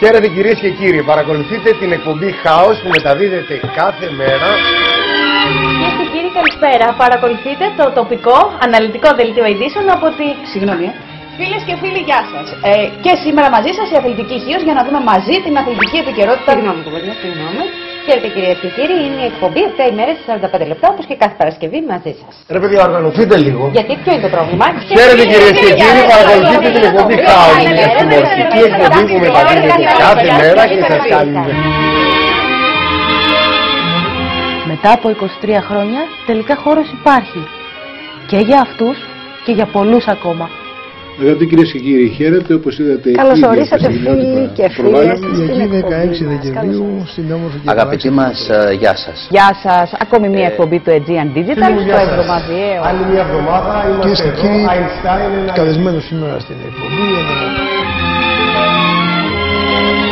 Χαίρετε κυρίες και κύριοι, παρακολουθείτε την εκπομπή Χάος που μεταδίδεται κάθε μέρα. Κυρίες και κύριοι, καλησπέρα. Παρακολουθείτε το τοπικό αναλυτικό δελτίο ειδήσεων από τη. Συγγνώμη. ε. Φίλες και φίλοι, γεια σας. Ε, και σήμερα μαζί σας η αθλητική χείος για να δούμε μαζί την αθλητική επικαιρότητα. Συγγνώμη που παιδιά, συγγνώμη. Χαίρετε κυρίε και κύριοι, είναι η εκπομπή 7 ημέρε 45 λεπτά όπως και κάθε Παρασκευή μαζί σας. Ρε παιδιά, οργανωθείτε λίγο. Γιατί ποιο είναι το πρόβλημα; Χαίρετε κυρίε και κύριοι, παρακολουθείτε την εκπομπή Χάος. Είναι η μορφική εκπομπή που μεταδίδεται κάθε μέρα και σα καλούμε. Μετά από 23 χρόνια τελικά χώρος υπάρχει. Και για αυτούς και για πολλούς ακόμα. Αγαπητοί κυρίες και κύριοι, χαίρετε. Όπως είδατε, καλώς ορίσατε φίλοι και φίλες στην 16 Δεκεμβρίου στην όμορφη και Αγαπητοί μας, ε, γεια σας. Γεια σας. Ακόμη μια ε, εκπομπή του Aegean Digital στο εβδομαδιαίο. Άλλη μια εβδομάδα είμαστε και κύριοι, καλεσμένος σήμερα στην εκπομπή. Ε,